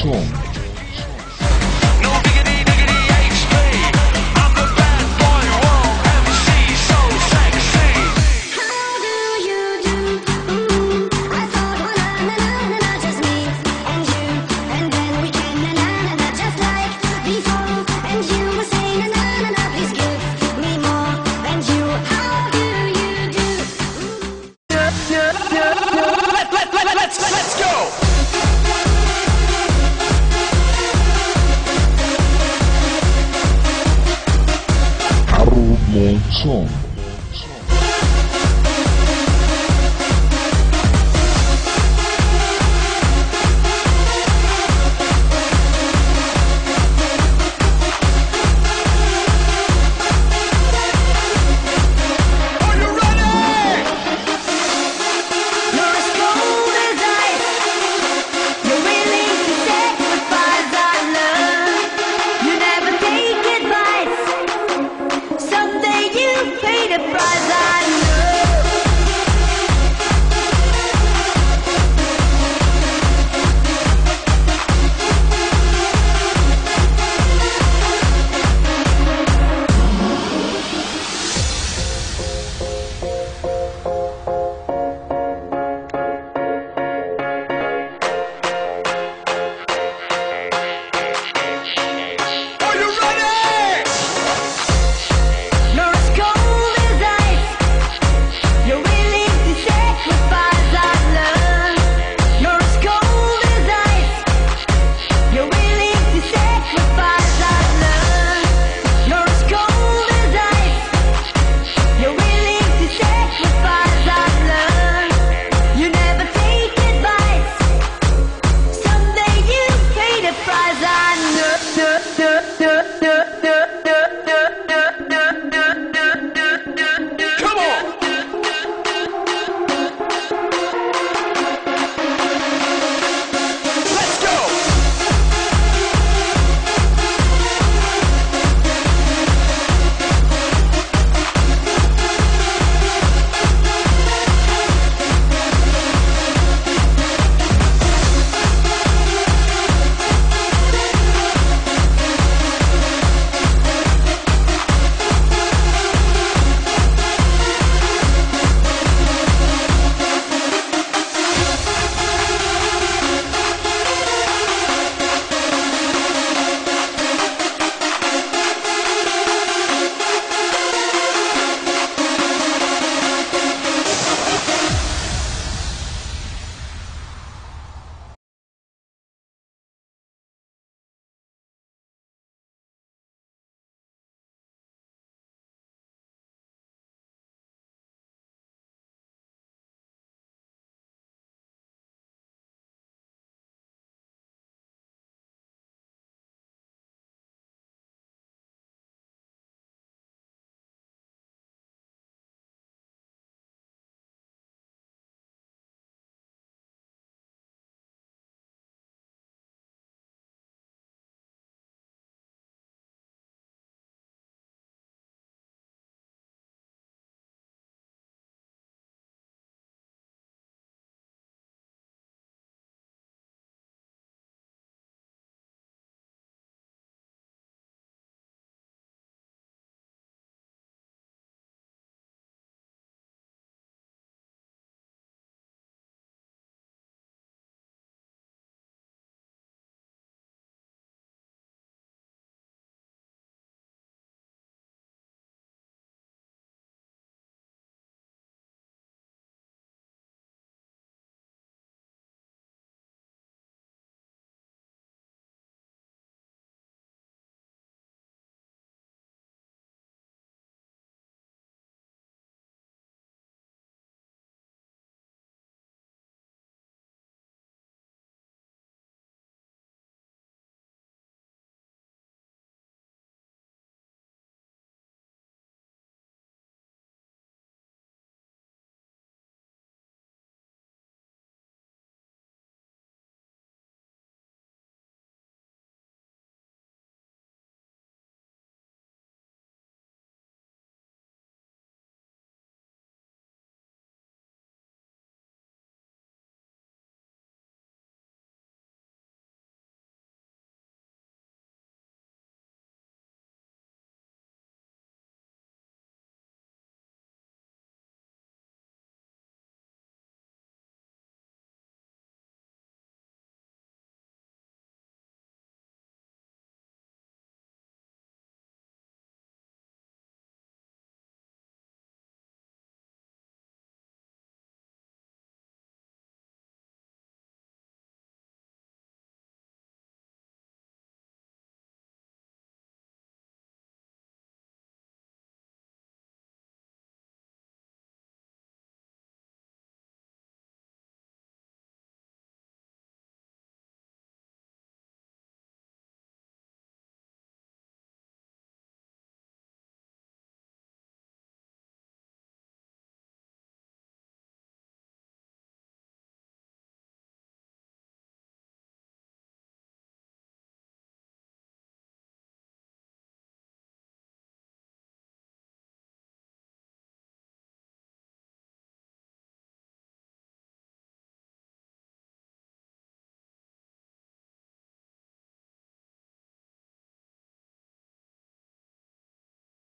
Шоу. som. paid a price I